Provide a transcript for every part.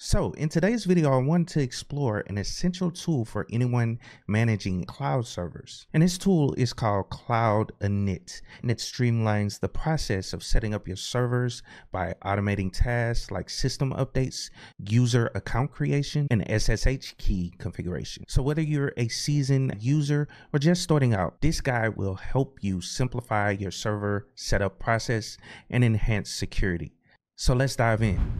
So in today's video, I want to explore an essential tool for anyone managing cloud servers. And this tool is called Cloud Init, and it streamlines the process of setting up your servers by automating tasks like system updates, user account creation, and SSH key configuration. So whether you're a seasoned user or just starting out, this guide will help you simplify your server setup process and enhance security. So let's dive in.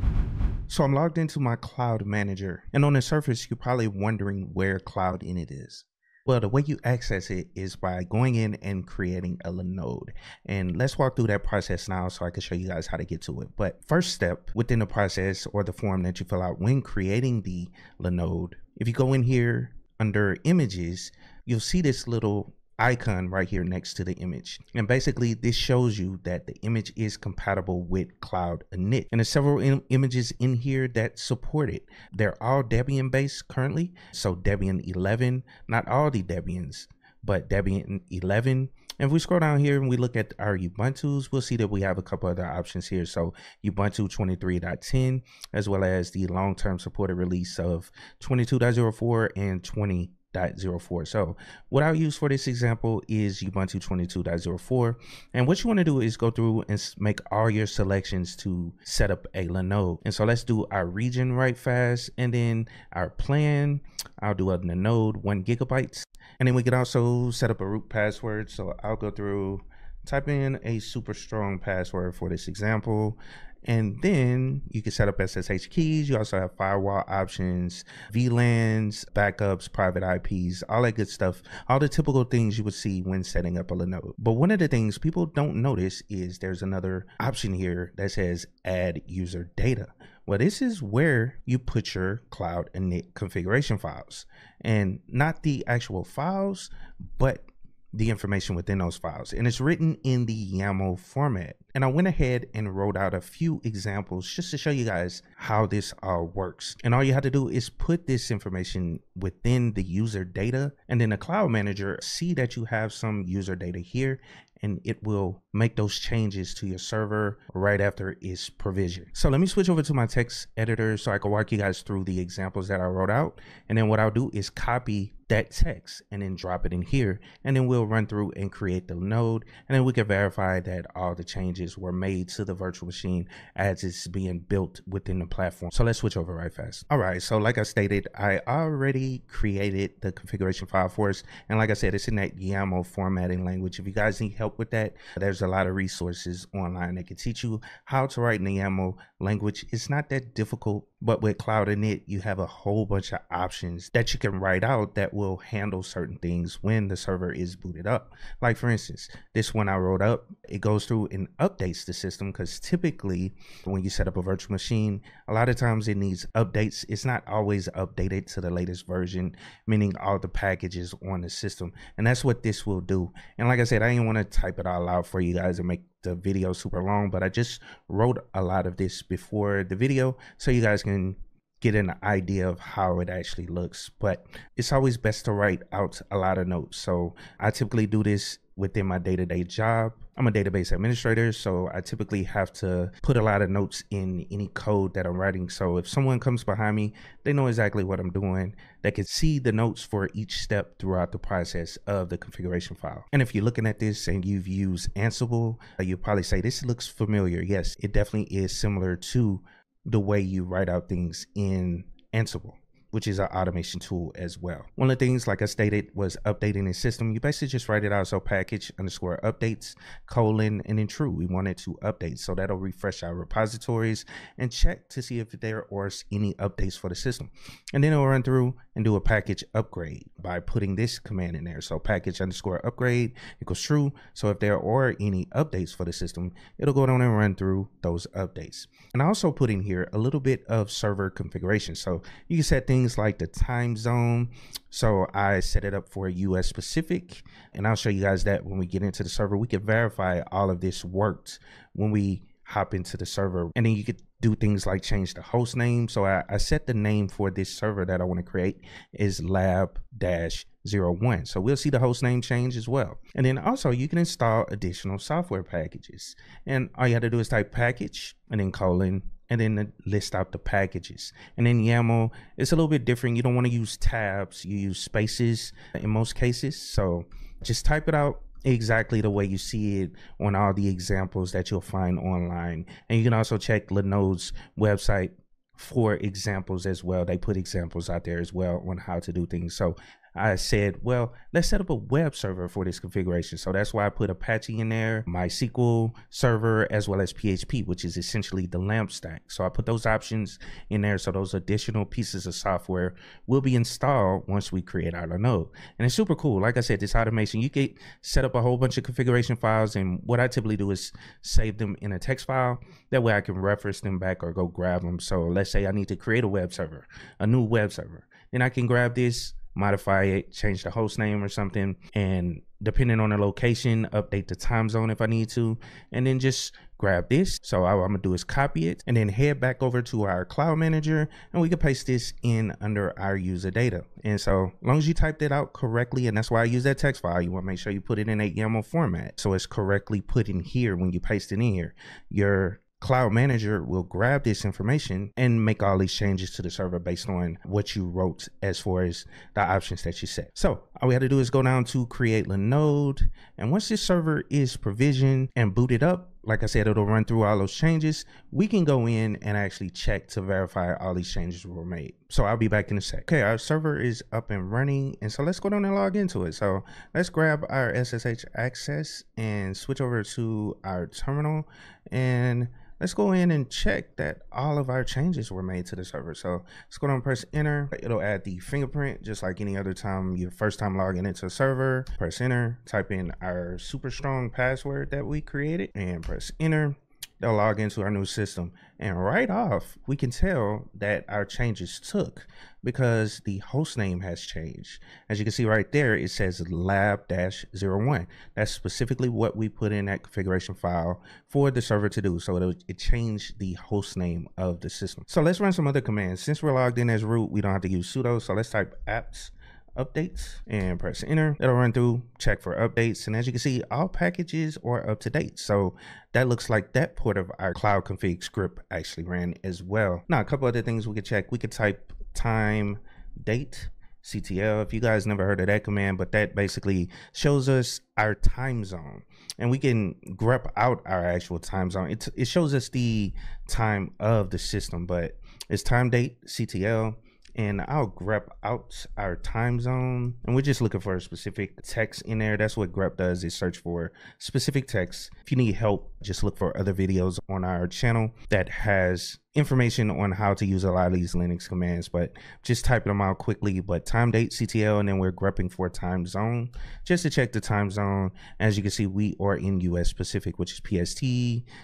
So I'm logged into my cloud manager and on the surface, you're probably wondering where cloud init is. Well, the way you access it is by going in and creating a Linode. And let's walk through that process now so I can show you guys how to get to it. But first step within the process or the form that you fill out when creating the Linode, if you go in here under images, you'll see this little icon right here next to the image. And basically this shows you that the image is compatible with Cloud Init. And there's several Im images in here that support it. They're all Debian based currently. So Debian 11, not all the Debians, but Debian 11. And if we scroll down here and we look at our Ubuntu's, we'll see that we have a couple other options here. So Ubuntu 23.10, as well as the long-term supported release of 22.04 and 20 22.04. So what I'll use for this example is Ubuntu 22.04. And what you want to do is go through and make all your selections to set up a Linode. And so let's do our region right fast. And then our plan, I'll do a Linode one gigabytes. And then we can also set up a root password. So I'll go through type in a super strong password for this example and then you can set up SSH keys. You also have firewall options, VLANs, backups, private IPs, all that good stuff. All the typical things you would see when setting up a Linode. But one of the things people don't notice is there's another option here that says add user data. Well, this is where you put your cloud init configuration files and not the actual files, but the information within those files and it's written in the YAML format. And I went ahead and wrote out a few examples just to show you guys how this all works. And all you have to do is put this information within the user data and then the cloud manager see that you have some user data here and it will make those changes to your server right after it's provisioned. So let me switch over to my text editor so I can walk you guys through the examples that I wrote out. And then what I'll do is copy that text and then drop it in here. And then we'll run through and create the node. And then we can verify that all the changes were made to the virtual machine as it's being built within the platform. So let's switch over right fast. All right. So like I stated, I already created the configuration file for us. And like I said, it's in that YAML formatting language. If you guys need help with that, there's a lot of resources online that can teach you how to write in the YAML language. It's not that difficult, but with Cloud Init, you have a whole bunch of options that you can write out that will handle certain things when the server is booted up. Like for instance, this one I wrote up, it goes through and updates the system because typically when you set up a virtual machine, a lot of times it needs updates. It's not always updated to the latest version, meaning all the packages on the system. And that's what this will do. And like I said, I didn't want to type it all out for you guys and make the video super long, but I just wrote a lot of this before the video so you guys can get an idea of how it actually looks. But it's always best to write out a lot of notes. So I typically do this within my day-to-day job. I'm a database administrator, so I typically have to put a lot of notes in any code that I'm writing. So if someone comes behind me, they know exactly what I'm doing. They can see the notes for each step throughout the process of the configuration file. And if you're looking at this and you've used Ansible, uh, you'll probably say this looks familiar. Yes, it definitely is similar to the way you write out things in Ansible which is an automation tool as well. One of the things, like I stated, was updating the system. You basically just write it out. So package underscore updates, colon, and then true. We want it to update. So that'll refresh our repositories and check to see if there are any updates for the system. And then it'll run through and do a package upgrade by putting this command in there. So package underscore upgrade equals true. So if there are any updates for the system, it'll go down and run through those updates. And I also put in here a little bit of server configuration. So you can set things things like the time zone. So I set it up for US specific, and I'll show you guys that when we get into the server. We can verify all of this worked when we hop into the server. And then you could do things like change the host name. So I, I set the name for this server that I want to create is lab dash zero one. So we'll see the host name change as well. And then also you can install additional software packages. And all you have to do is type package and then colon and then list out the packages. And then YAML, it's a little bit different. You don't want to use tabs, you use spaces in most cases. So just type it out exactly the way you see it on all the examples that you'll find online. And you can also check Linode's website for examples as well. They put examples out there as well on how to do things. So I said, well, let's set up a web server for this configuration. So that's why I put Apache in there, MySQL server, as well as PHP, which is essentially the LAMP stack. So I put those options in there. So those additional pieces of software will be installed once we create our node. And it's super cool. Like I said, this automation, you can set up a whole bunch of configuration files. And what I typically do is save them in a text file. That way I can reference them back or go grab them. So let's say I need to create a web server, a new web server. Then I can grab this modify it, change the host name or something, and depending on the location, update the time zone if I need to, and then just grab this. So all I'm gonna do is copy it and then head back over to our cloud manager and we can paste this in under our user data. And so as long as you type that out correctly, and that's why I use that text file, you wanna make sure you put it in a YAML format. So it's correctly put in here when you paste it in here. Your Cloud Manager will grab this information and make all these changes to the server based on what you wrote as far as the options that you set. So all we have to do is go down to create Linode. And once this server is provisioned and booted up, like I said, it'll run through all those changes. We can go in and actually check to verify all these changes were made. So I'll be back in a sec. Okay, our server is up and running. And so let's go down and log into it. So let's grab our SSH access and switch over to our terminal. And let's go in and check that all of our changes were made to the server. So let's go down and press enter. It'll add the fingerprint just like any other time your first time logging into a server. Press enter, type in our super strong password that we created and press enter they'll log into our new system. And right off, we can tell that our changes took because the host name has changed. As you can see right there, it says lab-01. That's specifically what we put in that configuration file for the server to do. So it, it changed the host name of the system. So let's run some other commands. Since we're logged in as root, we don't have to use sudo. So let's type apt updates and press enter. It'll run through, check for updates. And as you can see, all packages are up to date. So that looks like that part of our cloud config script actually ran as well. Now, a couple other things we could check. We could type time date CTL. If you guys never heard of that command, but that basically shows us our time zone and we can grep out our actual time zone. It, it shows us the time of the system, but it's timedatectl and I'll grep out our time zone and we're just looking for a specific text in there. That's what grep does is search for specific text. If you need help, just look for other videos on our channel that has information on how to use a lot of these Linux commands, but just typing them out quickly. But timedatectl, and then we're grepping for time zone just to check the time zone. As you can see, we are in US Pacific, which is PST,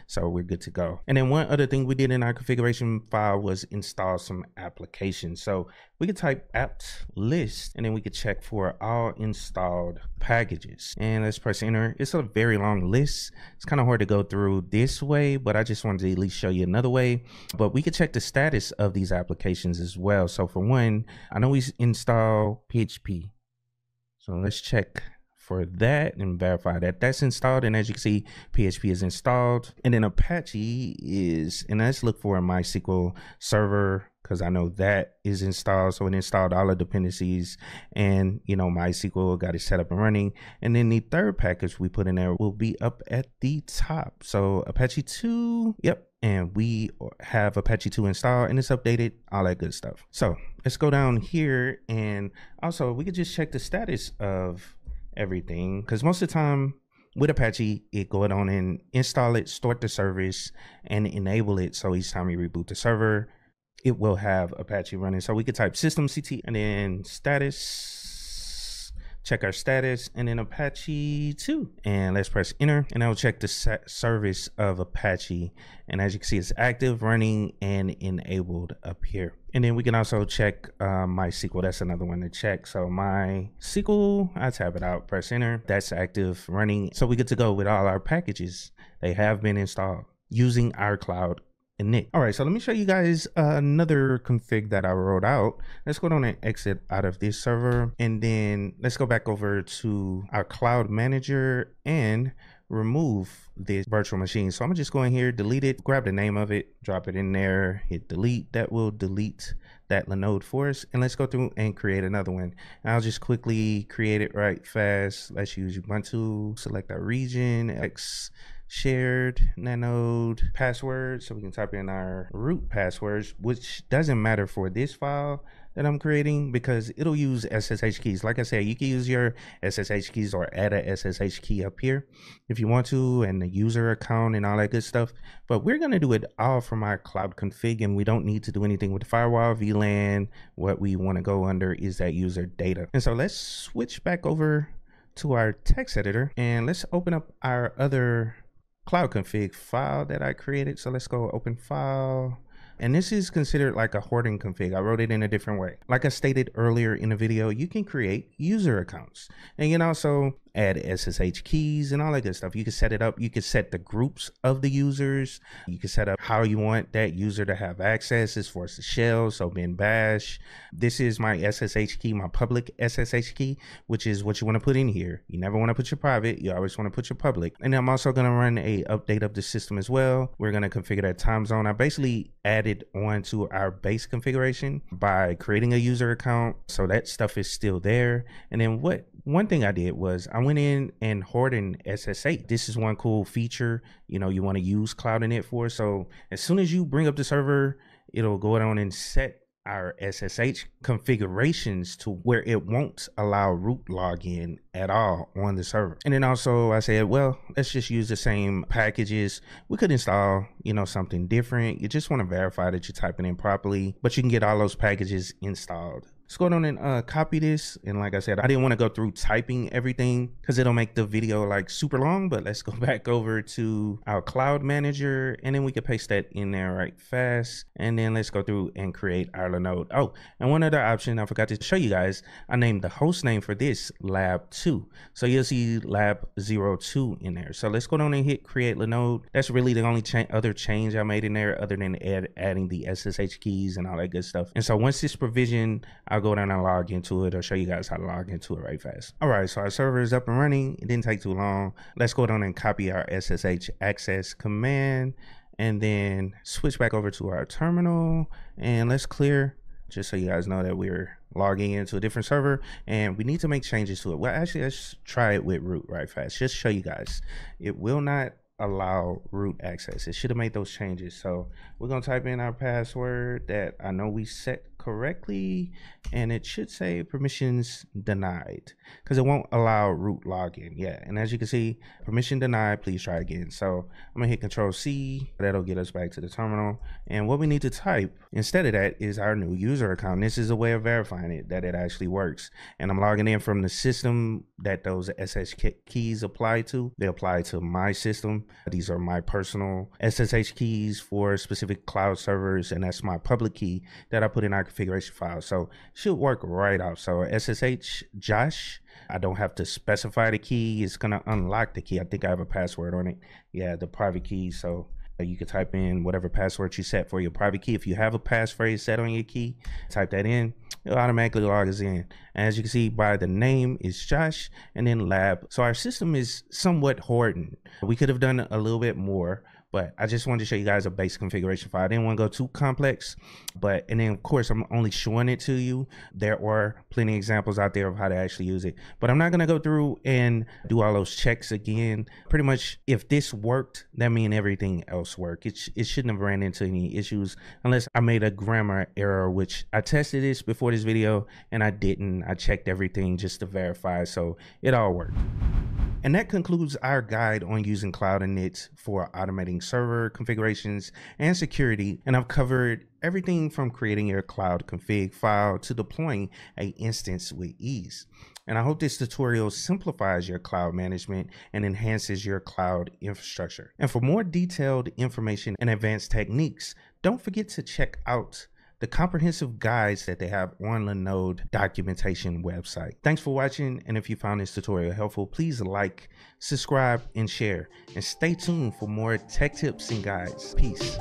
so we're good to go. And then one other thing we did in our configuration file was install some applications. So we could type apt list and then we could check for all installed packages and let's press enter it's a very long list it's kind of hard to go through this way but i just wanted to at least show you another way but we could check the status of these applications as well so for one i know we install php so let's check for that and verify that that's installed. And as you can see, PHP is installed. And then Apache is, and let's look for a MySQL server because I know that is installed. So it installed all the dependencies and, you know, MySQL got it set up and running. And then the third package we put in there will be up at the top. So Apache 2, yep. And we have Apache 2 installed and it's updated, all that good stuff. So let's go down here and also we could just check the status of everything because most of the time with Apache, it go on and install it, start the service, and enable it. So each time you reboot the server, it will have Apache running. So we could type systemctl and then status, check our status, and then Apache 2. And let's press enter, and I'll check the service of Apache. And as you can see, it's active, running, and enabled up here. And then we can also check uh, MySQL. That's another one to check. So MySQL, I tap it out, press enter. That's active, running. So we get to go with all our packages. They have been installed using our cloud init. All right, so let me show you guys another config that I wrote out. Let's go down and exit out of this server. And then let's go back over to our cloud manager and remove this virtual machine. So I'm gonna just go in here, delete it, grab the name of it, drop it in there, hit delete. That will delete that Linode for us. And let's go through and create another one. And I'll just quickly create it right fast. Let's use Ubuntu, select our region, X shared Linode password. So we can type in our root passwords, which doesn't matter for this file that I'm creating because it'll use SSH keys. Like I said, you can use your SSH keys or add a SSH key up here if you want to and the user account and all that good stuff. But we're going to do it all from our cloud config and we don't need to do anything with the firewall, VLAN. What we want to go under is that user data. And so let's switch back over to our text editor and let's open up our other cloud config file that I created. So let's go open file and this is considered like a hardening config. I wrote it in a different way. Like I stated earlier in the video, you can create user accounts and you can also add SSH keys and all that good stuff. You can set it up. You can set the groups of the users. You can set up how you want that user to have access as far as the shell. So bin bash. This is my SSH key, my public SSH key, which is what you want to put in here. You never want to put your private. You always want to put your public. And I'm also going to run a update of the system as well. We're going to configure that time zone. I basically added on to our base configuration by creating a user account. So that stuff is still there. And then what one thing I did was I went in and hardening SSH. This is one cool feature, you know, you want to use Cloud Init for. So as soon as you bring up the server, it'll go down and set our SSH configurations to where it won't allow root login at all on the server. And then also I said, well, let's just use the same packages. We could install, you know, something different. You just want to verify that you're typing in properly, but you can get all those packages installed Let's go down and uh, copy this. And like I said, I didn't want to go through typing everything because it'll make the video like super long. But let's go back over to our cloud manager and then we can paste that in there right fast. And then let's go through and create our Linode. Oh, and one other option I forgot to show you guys. I named the host name for this lab 2. So you'll see lab 02 in there. So let's go down and hit create Linode. That's really the only cha other change I made in there other than add, adding the SSH keys and all that good stuff. And so once this provision, I'll go down and log into it I'll show you guys how to log into it right fast. All right, so our server is up and running. It didn't take too long. Let's go down and copy our SSH access command and then switch back over to our terminal and let's clear just so you guys know that we're logging into a different server and we need to make changes to it. Well, actually, let's try it with root right fast. Just show you guys. It will not allow root access. It should have made those changes. So we're going to type in our password that I know we set correctly and it should say permissions denied because it won't allow root login yeah and as you can see permission denied please try again. So i'm gonna hit control c that'll get us back to the terminal. And what we need to type instead of that is our new user account. This is a way of verifying it that it actually works. And i'm logging in from the system that those ssh keys apply to. They apply to my system. These are my personal ssh keys for specific cloud servers and that's my public key that i put in our configuration file. So should work right off. So SSH Josh, I don't have to specify the key. It's gonna unlock the key. I think I have a password on it. Yeah, the private key. So uh, you can type in whatever password you set for your private key. If you have a passphrase set on your key, type that in. It automatically logs in. As you can see by the name is Josh and then lab. So our system is somewhat hardened. We could have done a little bit more but I just wanted to show you guys a base configuration file. I didn't want to go too complex, but, and then of course I'm only showing it to you. There are plenty of examples out there of how to actually use it, but I'm not going to go through and do all those checks again. Pretty much if this worked, that means everything else worked. It, sh it shouldn't have ran into any issues unless I made a grammar error, which I tested this before this video and I didn't. I checked everything just to verify. So it all worked. And that concludes our guide on using Cloud Init for automating server configurations and security. And I've covered everything from creating your cloud config file to deploying a instance with ease. And I hope this tutorial simplifies your cloud management and enhances your cloud infrastructure. And for more detailed information and advanced techniques, don't forget to check out the comprehensive guides that they have on Linode documentation website. Thanks for watching, and if you found this tutorial helpful, please like, subscribe, and share. And stay tuned for more tech tips and guides. Peace.